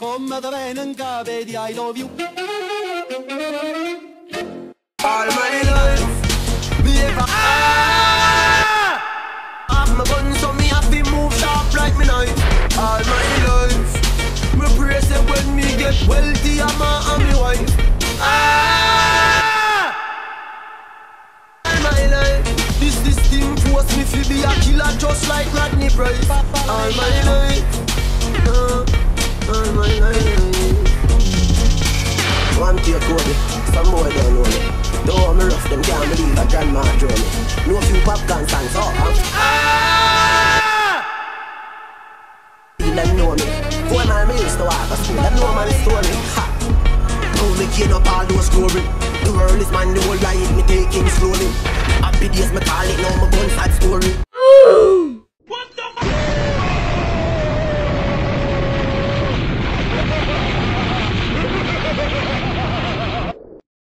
Kommer det vänenka, baby I love you All my life, me ever ah! Have my gun so me have to move sharp like me knife. All my life, me pray say when me get wealthy, I'm a and me wife. Ah! All my life, this this thing force me to be a killer just like Rodney Price. All my life, Cody, some boy don't know me. Though I'm rough, them can't believe a grandma drove me. No few popcorn songs, oh, huh? Ah! Them know me. Four man me used to walk a school, them know my story. Ha! Now me gain up all those glory. The world is mine, the whole ride me taking slowly.